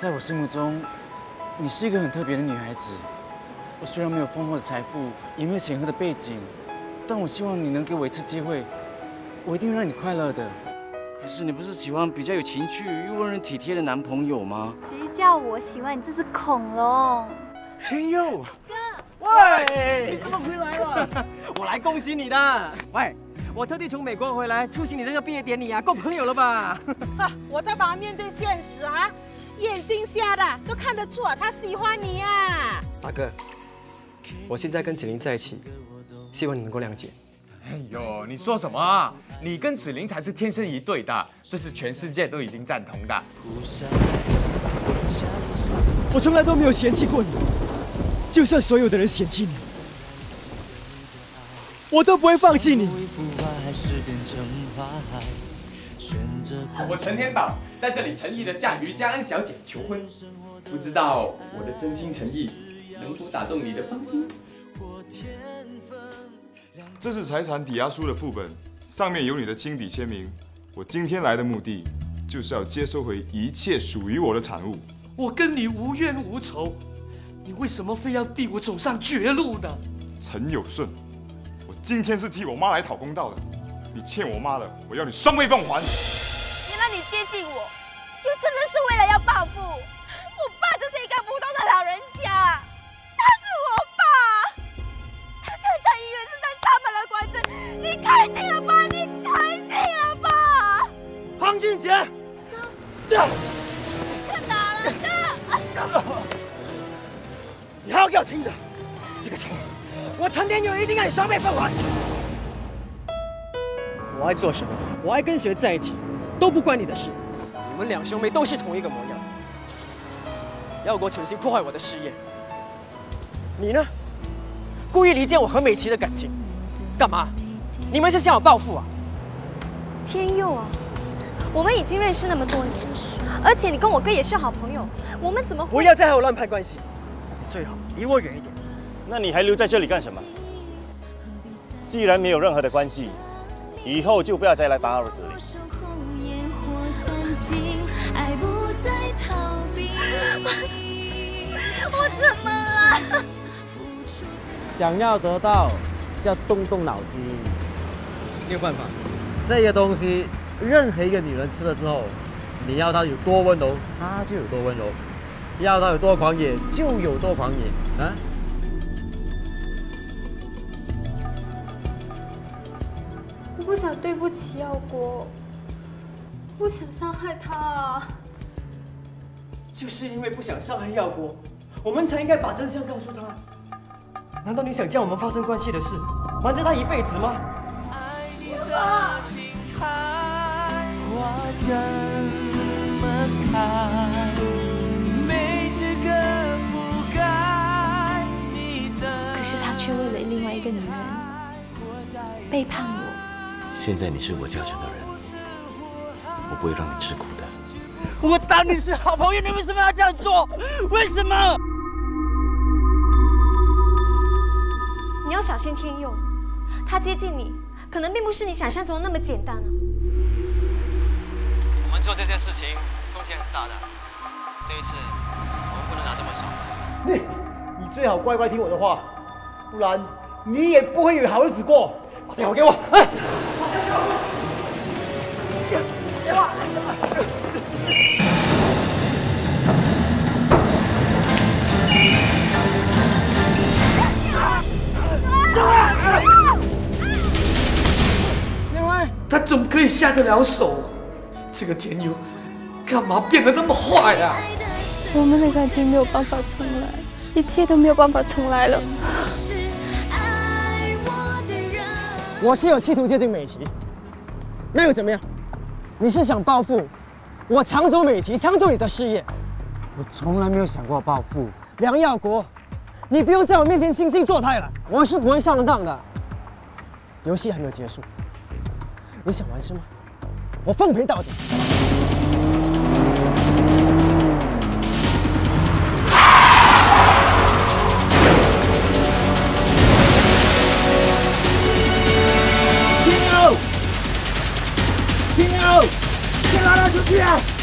在我心目中，你是一个很特别的女孩子。我虽然没有丰厚的财富，也没有显赫的背景，但我希望你能给我一次机会，我一定会让你快乐的。可是你不是喜欢比较有情趣又温润体贴的男朋友吗？谁叫我喜欢你这只恐龙？天佑，哥喂，你怎么回来了？我来恭喜你的。喂，我特地从美国回来出席你这个毕业典礼啊，够朋友了吧？我在帮他面对现实啊，眼睛瞎的都看得出他喜欢你啊。大哥，我现在跟子玲在一起，希望你能够谅解。哎呦，你说什么？你跟子玲才是天生一对的，这是全世界都已经赞同的。我从来都没有嫌弃过你，就算所有的人嫌弃你，我都不会放弃你。我陈天宝在这里诚意的向于佳恩小姐求婚，不知道我的真心诚意能否打动你的芳心？这是财产抵押书的副本，上面有你的亲笔签名。我今天来的目的，就是要接收回一切属于我的产物。我跟你无冤无仇，你为什么非要逼我走上绝路呢？陈有顺，我今天是替我妈来讨公道的。你欠我妈的，我要你双倍奉还。接近我，就真的是为了要报复。我爸就是一个普通的老人家。他是我爸，他现在医院是在插满了管子你开心了吧？你开心了吧？黄俊杰，哥，哥打了哥！你好好给我听着，这个仇，我陈天佑一定要你双倍奉还。我爱做什么，我爱跟谁在一起，都不关你的事。你们两兄妹都是同一个模样，耀国存心破坏我的事业，你呢？故意离间我和美琪的感情，干嘛？你们是向我报复啊？天佑啊，我们已经认识那么多年，而且你跟我哥也是好朋友，我们怎么会？不要再和我乱拍关系，你最好离我远一点。那你还留在这里干什么？既然没有任何的关系，以后就不要再来打扰这里。我怎么了？想要得到，就要动动脑筋。没有办法，这个东西，任何一个女人吃了之后，你要她有多温柔，她就有多温柔；要她有多狂野，就有多狂野啊！我不想对不起耀国，不想伤害他。就是因为不想伤害耀国，我们才应该把真相告诉他。难道你想将我们发生关系的事，瞒着他一辈子吗？可是他却为了另外一个女人背叛我。现在你是我家成的人，我不会让你吃苦的。我当你是好朋友，你为什么要这样做？为什么？你要小心天佑，他接近你。可能并不是你想象中的那么简单啊！我们做这件事情风险很大的，这一次我们不能拿这么少。你，你最好乖乖听我的话，不然你也不会有好日子过。把电话给我！哎！电话！他怎么可以下得了手？这个田牛干嘛变得那么坏呀？我们的感情没有办法重来，一切都没有办法重来了。我是有企图接近美琪，那又怎么样？你是想报复？我抢走美琪，抢走你的事业？我从来没有想过报复。梁耀国，你不用在我面前惺惺作态了，我是不会上当的。游戏还没有结束。你想玩是吗？我奉陪到底。Yeah!